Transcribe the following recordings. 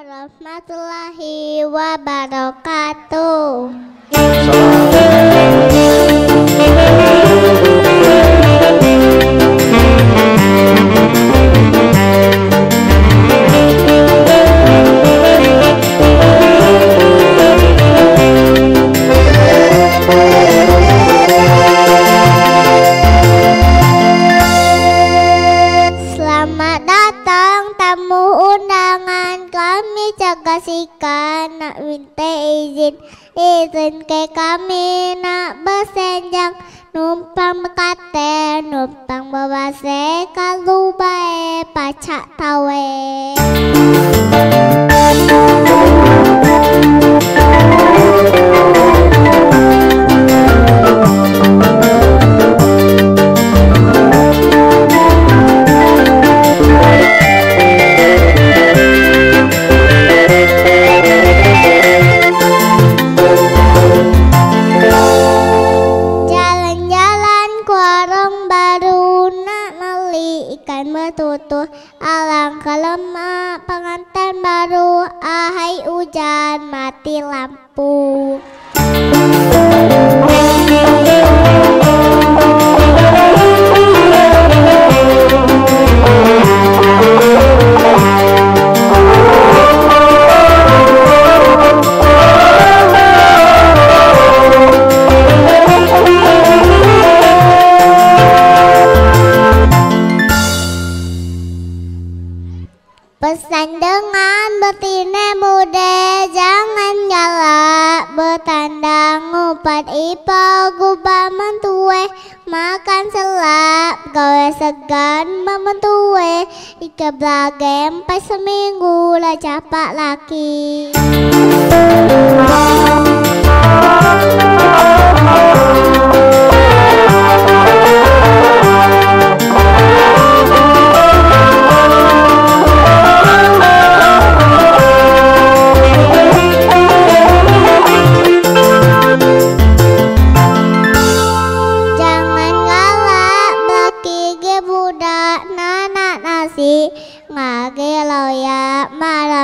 warahmatullahi wabarakatuh. Selamat datang kamuunangan kami sa kasikan na winte izin izin kay kami na basenjang numpang makate numpang babase kalubay pacha tawe meli ikan bertutur Alangkah lemak pengantin baru Ahai hujan mati lampu bertandang Ngupat ipa gubah mentue. Makan selap gawe segan mementue. Ika belagem pas seminggu lah capak laki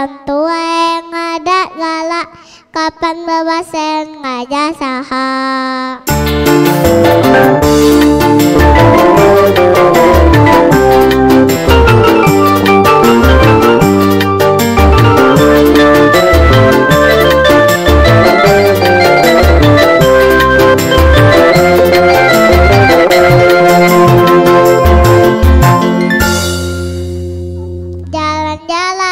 malam tue ngadat galak kapan bebasen ngajak saha? Jalan-jalan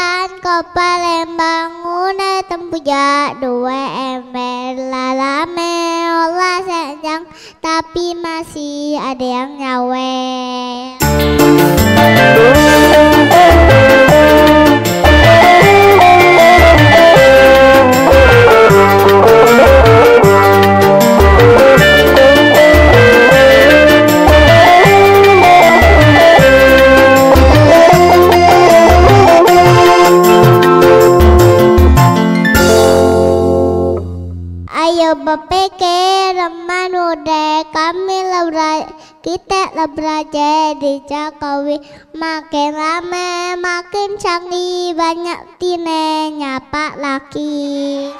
ke Palembang Une tempuja dua ember lalame olah senjang Tapi masih ada yang nyawe Ayo berpikir manude kami lebra kita lebra jadi Jokowi makin rame makin canggih banyak tine nyapa laki.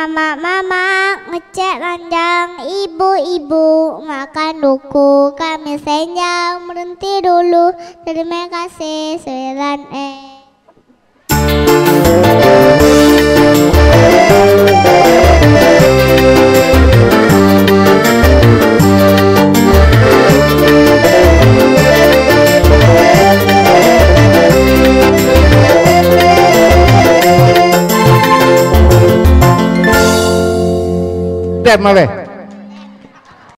Mama mama ngecek ranjang ibu-ibu makan duku kami senjang berhenti dulu. Terima kasih sembilan eh સાહેબ મળે